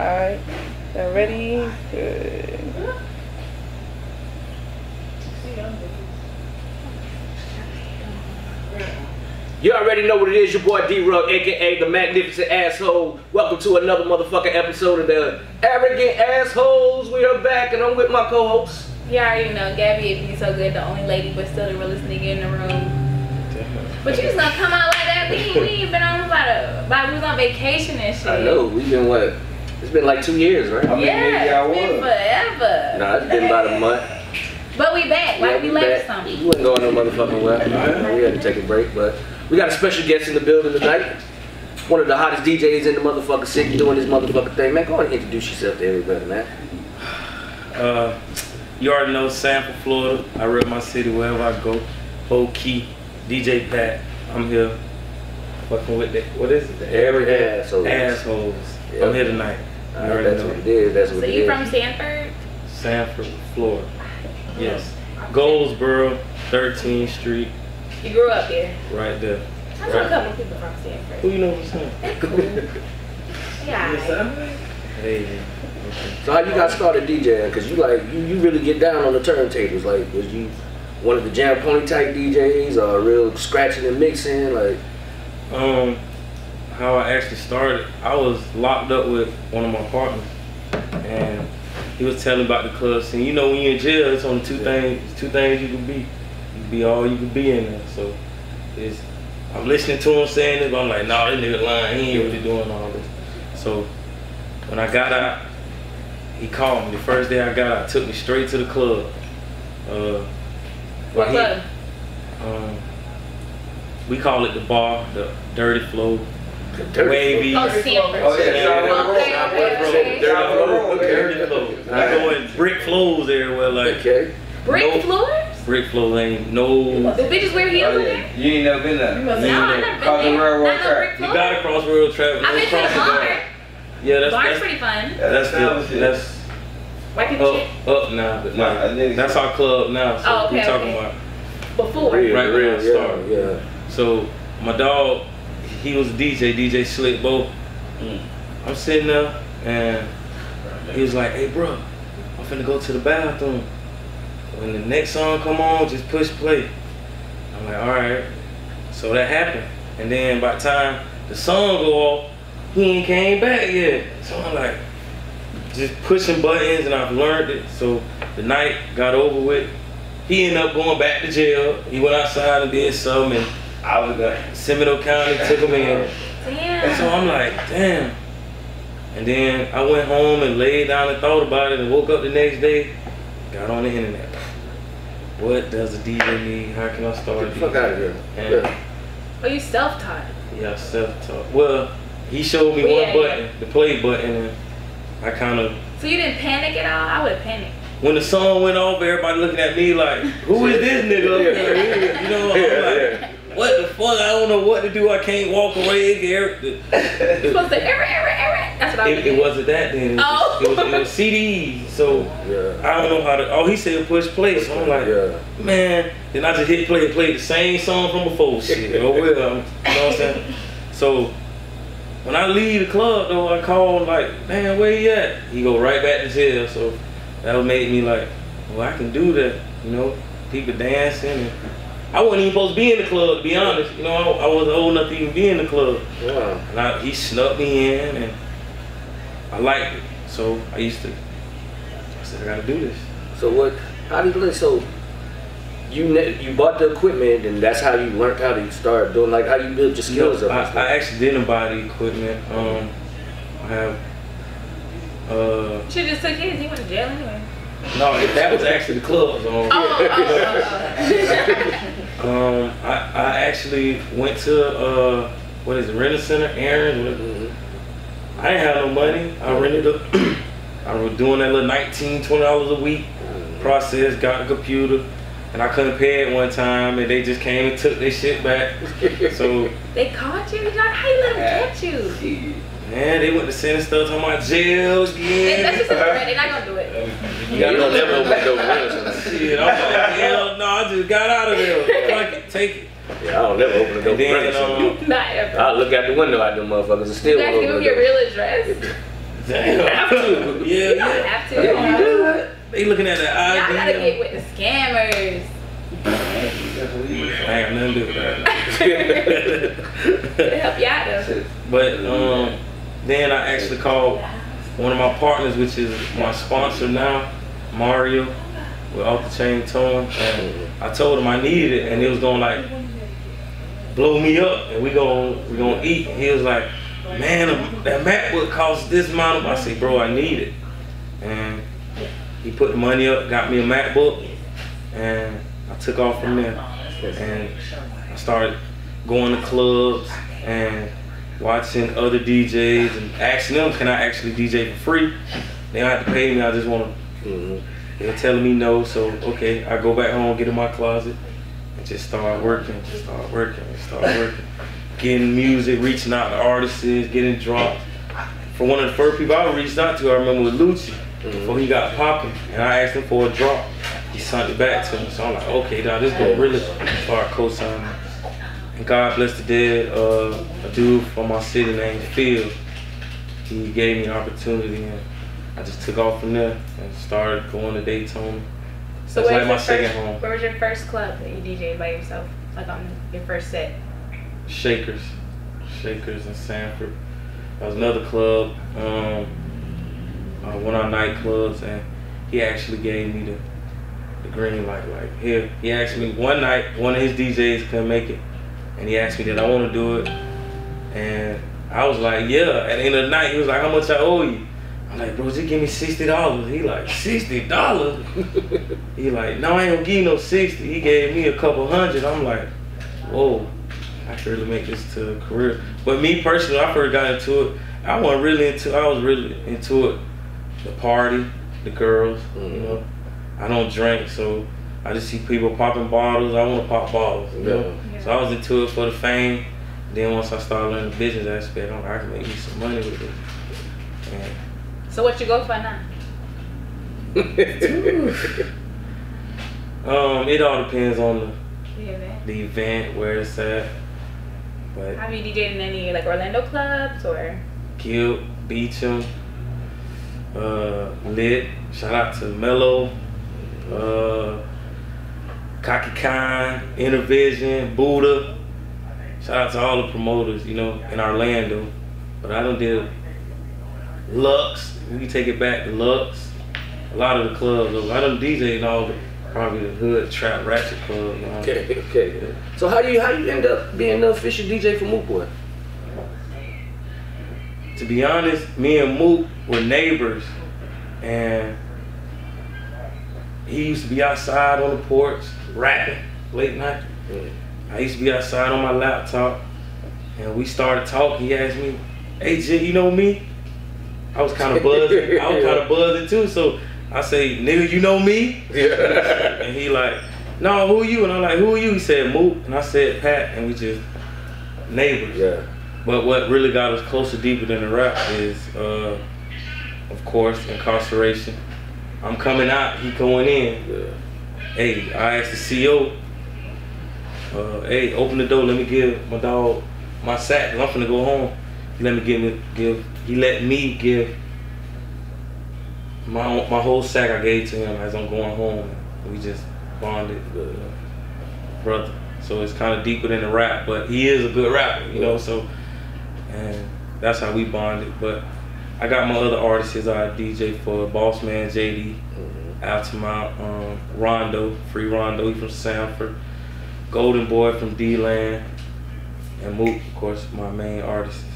Alright. Y'all ready? Good. You already know what it is, your boy D-Rug, aka the Magnificent Asshole. Welcome to another motherfucking episode of the Arrogant Assholes. We are back and I'm with my co-host. You already know Gabby it be so good, the only lady but still the realest nigga in the room. But you just gonna come out like that? We ain't, we ain't been on about a about we was on vacation and shit. I know, we've been what? It's been like two years, right? I mean, maybe I Yeah, it's been was. forever. Nah, it's been about a month. But we back. Why Yeah, we we late back. something? We wasn't going no motherfucking well. We had to take a break, but we got a special guest in the building tonight. One of the hottest DJs in the motherfucking city doing this motherfucking thing. Man, go ahead and introduce yourself to everybody, man. Uh, you already know Sanford, Florida. I rep my city wherever I go. Low key, DJ Pat. I'm here. Fucking with that. What is it? The Every arrogant asshole. assholes. Yep. I'm here tonight. You Uh, that's know. what it is. That's what So it you is. from Sanford? Sanford, Florida. Yes. Goldsboro, 13th Street, You grew up here? right there. I know a couple people from Stanford. Who you know from Sanford? That's cool. Yeah. Hey. Okay. So how you got started DJing? Cause you like you, you really get down on the turntables. Like was you one of the jam pony type DJs or real scratching and mixing? Like Um, how I actually started, I was locked up with one of my partners, and he was telling about the club scene. You know, when you're in jail, it's only two things, two things you can be. You can be all you can be in there. So, it's I'm listening to him saying this, but I'm like, nah, this nigga lying. He ain't really doing all this. So, when I got out, he called me. The first day I got out, took me straight to the club. Uh, What club? um, we call it the bar, the dirty flow, dirty wavy. Oh, oh Stanford. Oh, yeah, Yeah. Southwood Okay, Road. okay, okay. Dirty Southwood flow, Road, okay. dirty flow. I go in brick flows everywhere, like Okay. Brick No. floors? brick flow ain't no. The bitches wear heels Oh, yeah. there? You ain't never been there. No, I never Cause the been there. railroad Not track. brick You gotta cross road traffic. I've no been to the bar. Yeah, that's Bar's that's pretty fun. that's That was the, it. that's White people shit. up up now, but Nah, nah, that's our club now. So Oh, we okay, talking okay. about. Before. Real, Right when real, yeah, started. yeah. So my dog, he was a DJ, DJ Slick Bo. Mm. I'm sitting there and he was like, "Hey, bro, I'm finna go to the bathroom. When the next song come on, just push play." I'm like, "All right." So that happened, and then by the time the song go off, he ain't came back yet. So I'm like, just pushing buttons, and I've learned it. So the night got over with. He ended up going back to jail. He went outside and did something, and I was there. Seminole County took him in. And so Damn. I'm like, damn. And then I went home and laid down and thought about it and woke up the next day, got on the internet. What does a DJ need? How can I start a Get the fuck out of here. And Yeah. Oh, you self-taught. yeah, self-taught. Well, he showed me Well, one yeah, button, the play button, and I kind of, So you didn't panic at all? I would have panicked. when the song went off, everybody looking at me like, who is this nigga up there? You know, what? I'm Yeah, like, what the fuck? I don't know what to do. I can't walk away. Eric, the- You're supposed to error, error, error. That's what I it, it wasn't that then. It was, Oh. it was, it was oh. CDs. So Yeah. I don't know how to. Oh, he said push play. So I'm like, Yeah. man. Then I just hit play and play the same song from before. Shit. Oh well, you know what I'm saying? So when I leave the club though, I call like, man, where he at? He go right back to jail. So that made me like, well, I can do that. You know, people dancing. And I wasn't even supposed to be in the club to be honest. You know, I, I wasn't old enough to even be in the club. Wow. And I, he snuck me in, and I liked it. So I used to. I said, I gotta do this. So what? How did you learn? so? You ne- you bought the equipment and that's how you learned how to start doing like how you build your skills No, up. and I. I actually didn't buy the equipment. Um, I have. Uh, Should just took his. He went to jail anyway. no, that was actually the club's on. Oh, oh, oh, oh. Um, I, I actually went to uh, what is it, Rent-A-Center, Aaron's. Mhm. I didn't have no money. I rented a. I was doing that little 19 20 dollars a week process. Got a computer, and I couldn't pay it one time, and they just came and took their shit back. So They caught you? Y'all- How you let them catch you? man, they went to send stuff talking about jail They, that's again. just a threat. They're not gonna do it. You Yeah, you don't know, never open no doors. Shit, I'm like, hell no, I just got out of there. Fuck it, take it. Yeah, I don't never open the door. And then, um, Not ever. I look out the window at them motherfuckers and still You guys won't give them your real address. Damn. Have to. Yeah, You don't yeah. have to. Yeah, you do. They looking at the Y'all gotta get with the scammers. I ain't nothing to do with that. To help you out though. But um, then I actually called one of my partners, which is my sponsor now, Mario, with Off the Chain Tone, and I told him I needed it, and he was gonna like blow me up, and we gon' we gonna eat. He was like, "Man, that MacBook costs this amount." I said, "Bro, I need it," and he put the money up, got me a MacBook, and I took off from there, and I started going to clubs and watching other DJs and asking them, can I actually DJ for free? They don't have to pay me. I just want to. Mhm. They're telling me no, so okay, I go back home, get in my closet, and just start working, just start working, start working, getting music, reaching out to artists, getting dropped. For one of the first people I reached out to, I remember with Lucci before he got popping, and I asked him for a drop. He sent it back to me, so I'm like, okay, now this gonna really start co-signing. And God bless the dead, uh, a dude from my city named Phil. He gave me an opportunity, and I just took off from there and started going to Daytona. So That's like my your second first, home. Where was your first club that you DJed by yourself? Like on your first set? Shakers, Shakers in Sanford. That was another club. Um, I went on nightclubs, and he actually gave me the the green light. Like here, he asked me one night. One of his DJs couldn't make it, and he asked me did I want to do it, and I was like, yeah. At the end of the night, he was like, how much I owe you? I'm like, bro, just give me sixty dollars. He like sixty dollars. he like, no, I ain't gonna give you no sixty. He gave me a couple hundred. I'm like, whoa, I could really make this to a career. But me personally, I first got into it. I wasn't really into. I was really into it. The party, the girls. You Mhm. know, I don't drink, so I just see people popping bottles. I want to pop bottles. You know? Yeah. So I was into it for the fame. Then once I started learning the business aspect, I'm like, I can make me some money with it. And So what you go for now? um, it all depends on the, Yeah, man. the event, where it's at. But Have you DJed in any like Orlando clubs or? Gilt, Beacham, uh, Lit. Shout out to Mello, uh, Kaki Khan, InnerVision, Buddha. Shout out to all the promoters, you know, in Orlando. But I don't did Lux. We take it back to Lux. A lot of the clubs. a lot of DJ in all the probably the hood trap ratchet clubs. You know? Okay, okay. So how you how you end up being the official DJ for Mook Boy? to be honest, me and Mook were neighbors, and he used to be outside on the porch rapping late night. I used to be outside on my laptop, and we started talking. He asked me, "Hey, J, you know me?" I was kind of buzzing. I was kind of buzzing too. So I say, "Nigga, you know me?" Yeah. And he like, "No, who are you?" And I'm like, "Who are you?" He said, "Mook," and I said, "Pat," and we just neighbors. Yeah. But what really got us closer, deeper than the rap is, uh, of course, incarceration. I'm coming out, he going in. Yeah. Hey, I asked the CEO, uh, hey, open the door, let me give my dog my sack, I'm finna go home. He let me give me give. He let me give my own- my whole sack. I gave to him as I'm going home. We just bonded, uh, brother. So it's kind of deeper than the rap, but he is a good rapper, you know. So and that's how we bonded. But I got my other artists I DJ for Boss Man JD, Mhm. Altamont, um, Rondo, Free Rondo, he from Sanford, Golden Boy from DeLand, and Mook, of course, my main artists.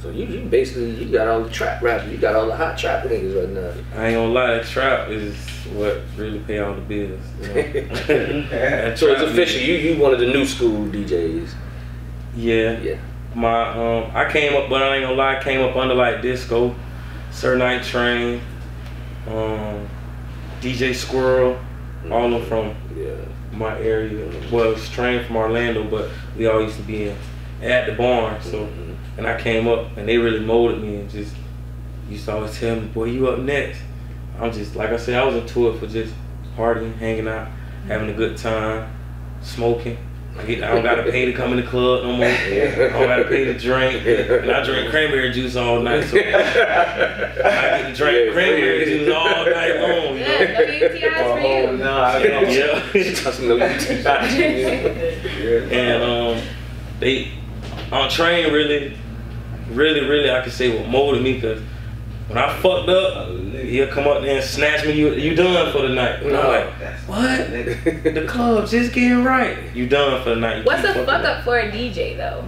So you, you basically you got all the trap rappers, you got all the hot trap niggas right now. I ain't gonna lie, that trap is what really pay all the bills. You know? So it's official. You you one of the new school DJs. Yeah. Yeah. My um, I came up, but I ain't gonna lie, I came up under like disco, Sir Night Train, um, DJ Squirrel, all of them from Yeah. my area. Well, it's trained from Orlando, but we all used to be in at the barn. So, Mhm. and I came up, and they really molded me and just used to always tell me, "Boy, you up next." I'm just like I said, I was into it for just partying, hanging out, having a good time, smoking, I, get, I don't gotta pay to come in the club no more. I don't gotta pay to drink. And I drink cranberry juice all night, so I get to drink Yeah, cranberry yeah. juice all night long. You know? Yeah, WTI's for Oh, you. no, I don't. Yeah. Just. And um, they on train really, really, really, I can say what molded me because when I fucked up, he'll come up there and snatch me. You, you done for the night? And I'm like, what? The club just getting right. You done for the night. You What's keep a fuck up for a DJ though?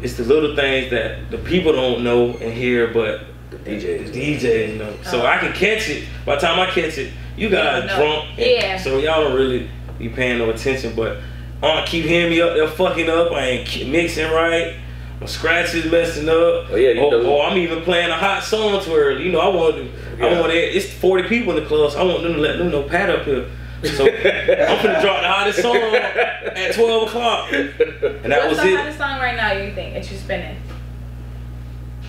It's the little things that the people don't know and hear, but The the DJ. DJs know. So oh. I can catch it. By the time I catch it, you guys No. drunk. Yeah. So y'all don't really be paying no attention. But I keep hearing me up there fucking up. I ain't ki- mixing right. My scratches messing up. Oh, yeah, you or, know. or I'm even playing a hot song too early. You know, I want to. I want it. It's 40 people in the club, so I want them to let them know Pat up here. So I'm gonna drop the hottest song at 12 o'clock. And that What's was the hottest song right now you think that you're spinning?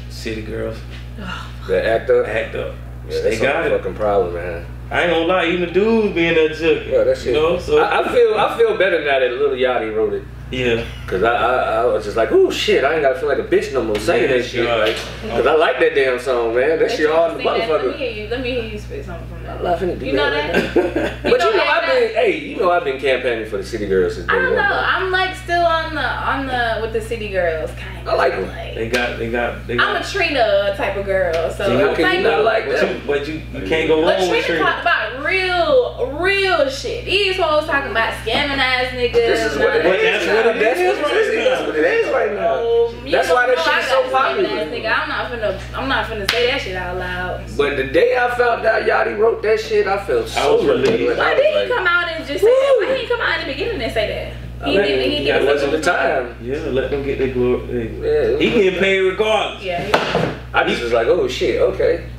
City Girls, oh, The actor. act up. Yeah, they got a it. fucking problem, man. I ain't gonna lie, even the dudes being that joke. Yeah, that shit. You know, so I, I feel I feel better now that Lil Yachty wrote it. yeah. Cause I, I I was just like, oh shit, I ain't gotta feel like a bitch no more saying Yeah, that shit. sure. Like, Cause I like that damn song, man. That Let shit you all the sing that. Let me hear you. Let me hear you spit something from that. I'm not finna do You know that. that? But you know, know I've been, hey, you know, I've been campaigning for the city girls since day I don't one. know. bro. I'm like still on the on the with the city girls kind of. I like 'em. They got, they got, they got I'm got. a Trina type of girl, so So How it's can like, you not like but that? You, but you, you can't go But wrong with Trina talked about real, real shit. These hoes talking about scamming ass niggas. This is what it and all But is. that's what it now. That's is what it right is. That's now. what it is right now. Oh, That's why that know shit is so popular. Nigga, I'm not finna, I'm not finna say that shit out loud. But the day I found out Yachty wrote that shit, I felt so was relieved. relieved. Why did he like, come out and just say that? Why didn't come out in the beginning and say that? He I didn't. mean, He that didn't. wasn't the time. Yeah, let them get their glory. Yeah. He getting paid regardless. Yeah. I just was like, oh shit, okay.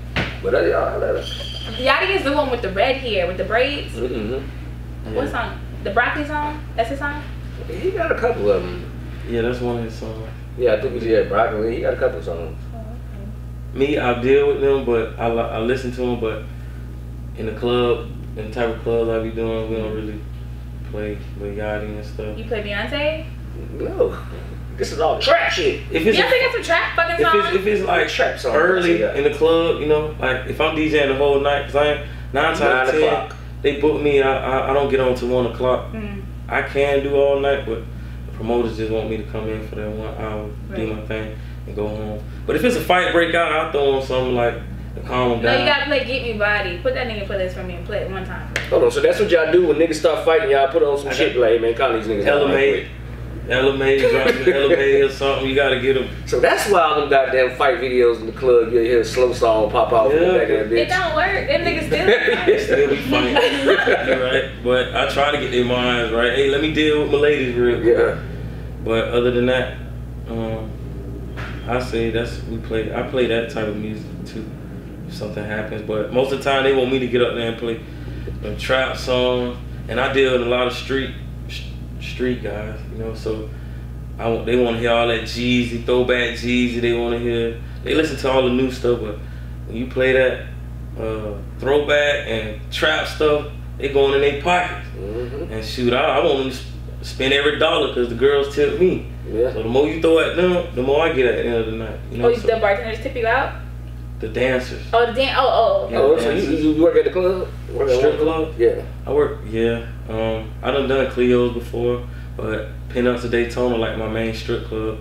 But I, I let her. He, Yachty is the one with the red hair with the braids. Mm-hmm. What song? The broccoli song? That's his song. He got a couple of them. Yeah, that's one of his songs. Yeah, I think he had broccoli. He got a couple of songs. Me, I deal with them, but I, I listen to them. But in the club, in the type of clubs I be doing, we don't really play with Yachty and stuff. You play Beyonce? No, this is all trap shit. If it's Beyonce got some trap fucking if songs. it's if it's like Trap song, early yeah. in the club, you know, like if I'm DJing the whole night, cause I ain't nine times Nine out ten, o'clock. they book me. I, I I don't get on till one o'clock. Mm. I can do all night, but the promoters just want me to come in for that one hour, do my thing, and go home. But if it's a fight break out, I'll throw on something like to calm them No, down. you gotta play Get Me Bodied. Put that nigga playlist for me and play it one time. Hold on, so that's what y'all do when niggas start fighting. Y'all put on some I shit like, man, call these niggas. out right LMA, quick. LMA, drop some LMA or something. You gotta get them. So that's why all them goddamn fight videos in the club, you hear a slow song pop out from the Yeah. back of that bitch. It don't work. Them niggas Yeah. still. Still be fighting. you right, but I try to get their minds right. Hey, let me deal with my ladies real quick. Yeah. But other than that, um, I say that's we play. I play that type of music too. If something happens, but most of the time they want me to get up there and play a trap song, and I deal with a lot of street sh- street guys, you know. So I want they want to hear all that Jeezy, throwback Jeezy. They want to hear. They listen to all the new stuff, but when you play that uh, throwback and trap stuff, they going in their pockets. hmm And shoot, I, I want them to spend every dollar because the girls tip me. Yeah. So the more you throw at them, the more I get at the end of the night. You know, Oh, you- so the bartenders tip you out? the dancers. Oh, the dan- Oh, oh, okay. Oh, so you, you you work at the club? Work Strip club? Yeah. I work, yeah. Um, I done done Cleo's before, but Pinups of Daytona like my main strip club.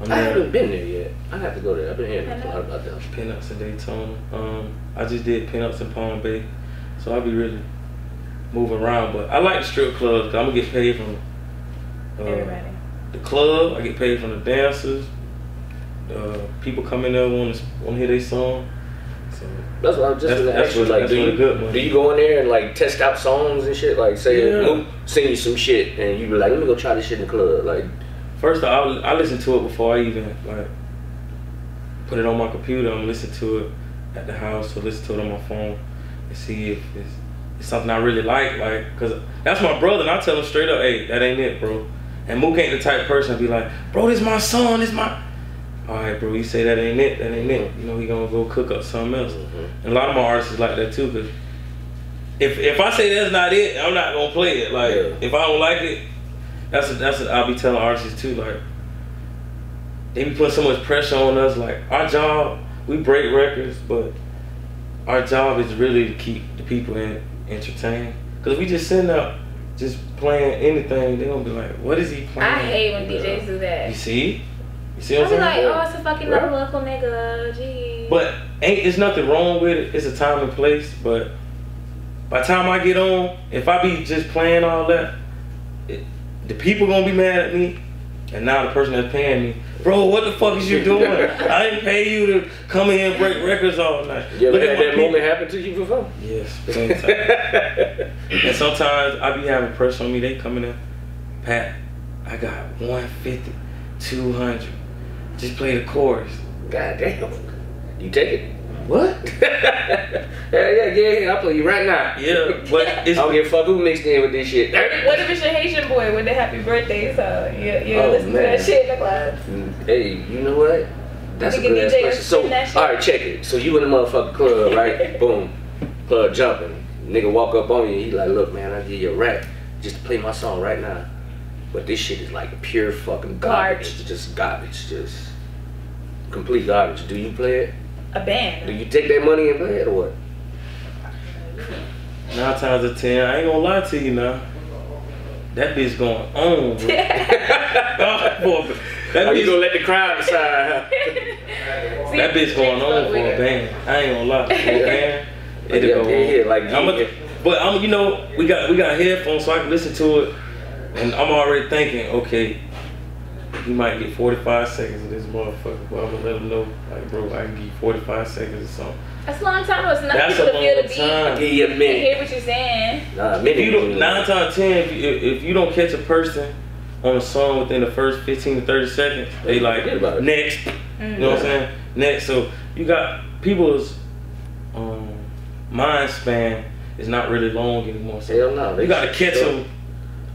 I'm I there. haven't been there yet. I have to go there. I've been hearing a lot about that. Pinups in Daytona. Um, I just did Pinups in Palm Bay, so I'll be really moving around. But I like the strip clubs because I'm gonna get paid from uh, the club. I get paid from the dancers. Uh, people come in there want to want to hear their song. That's what I was just That's- gonna that's ask you. what- Like, do you, good do you go in there and like test out songs and shit? Like, say, Yeah. Mook sing you some shit, and you be like, let me go try this shit in the club. Like, first, I I listen to it before I even like put it on my computer. I'm listen to it at the house or listen to it on my phone and see if it's, it's something I really like. Like, cause that's my brother, and I tell him straight up, hey, that ain't it, bro. And Mook ain't the type of person to be like, bro, this is my song, this my. All right, bro. You say that ain't it, that ain't it. You know, he gonna go cook up something else. Mhm. And a lot of my artists is like that too, cause if if I say that's not it, I'm not gonna play it. Like Yeah. if I don't like it, that's what, that's what I'll be telling artists too. Like they be putting so much pressure on us. Like our job, we break records, but our job is really to keep the people in, entertained. Cause if we just sitting up, just playing anything, they gonna be like, "What is he playing?" I hate when DJs do that. You see, you see I what be I'm like, saying? oh, it's a fucking Right. local nigga. Gee. But ain't it's nothing wrong with it. It's a time and place. But by the time I get on, if I be just playing all that, it, the people gonna be mad at me, and now the person that's paying me, bro, what the fuck is you doing? I didn't pay you to come in here and break records all night. You ever Look at had my that people- moment happen to you before? Yes, plenty of times. And sometimes I be having pressure on me. They coming in, Pat, I got 150, 200. Just play the chorus. God damn. You take it? What? yeah, yeah, yeah, yeah. I'll play you right now. Yeah, but I it's don't give a fuck who mixed in with this shit. What if it's your Haitian boy with the happy birthday song? You, you Oh, listen to that shit in the club? Mm, hey, you know what? That's a good ass question. So, spin that shit. all right, check it. So you in the motherfucking club, right? Boom, club jumping. Nigga walk up on you. He like, look, man, I will give you a rap just to play my song right now. But this shit is like pure fucking garbage. Garbage. It's just garbage, just complete garbage. Do you play it? A band. Do you take that money and play it or what? nine times out of ten. I ain't gonna lie to you now. That bitch going on, bro. Oh, boy, that Are you bitch, gonna let the crowd decide? See, that bitch going on for a band. I ain't gonna lie. For a band, it'll Yeah, go yeah, on. yeah, like, I'm a, yeah. but I'm, you know, we got we got headphones so I can listen to it, and I'm already thinking, okay, you might get 45 seconds of this motherfucker, but I'm gonna let him know, like, bro, I can give you 45 seconds or something. That's a long time. It's enough That's people a to feel the long beat. time. Give you a minute. hear what you're saying. Nah, a If minute. you don't, nine times ten, if you, if, if you don't catch a person on a song within the first 15 to 30 seconds, they like, Forget about it. next. You know what I'm saying? Next. So you got people's um, mind span is not really long anymore. So Hell no. you gotta catch them off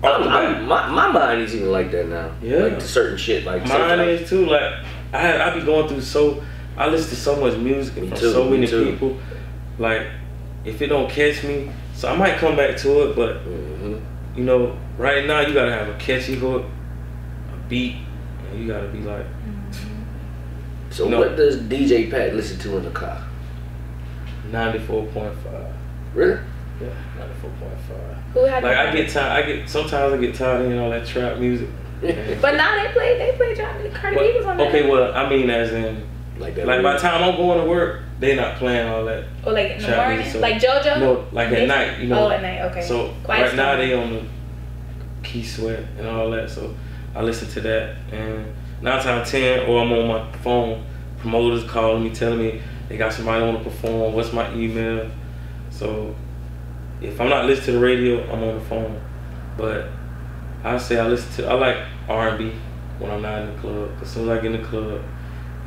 I'm, I'm, my, my mind is even like that now. Yeah. Like certain shit. Like Mine is too. Like I I be going through so I listen to so much music too, so many people. Like if it don't catch me, so I might come back to it. But Mhm. you know, right now you gotta have a catchy hook, a beat, and you gotta be like So No. what does DJ Pat listen to in the car? ninety four point five. Really? Yeah, ninety four point five. Who had Like I get tired. I get sometimes I get tired of hearing all that trap music. But now they play. They play Drop Me. Cardi B was on But, that. okay, well I mean as in like that. like by the time I'm going to work, they not playing all that. Or like in the morning, music, so- like JoJo. No, like at They- night, you know. Oh, at night. Okay. So Quiet right now they on the Keith Sweat and all that. So I listen to that and nine times ten, or I'm on my phone. Promoters calling me, telling me they got somebody want to perform. What's my email? So if I'm not listening to the radio, I'm on the phone. But I say I listen to I like R&B when I'm not in the club. As soon as I get in the club,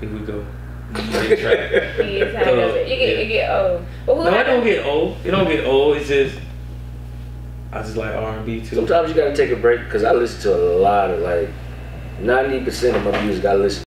here we go. Get track. He is tired of it. You get, you get old. But who No, I don't get old. It don't get old. It's just I just like R and B too. Sometimes you gotta take a break because I listen to a lot of like ninety percent of my music I listen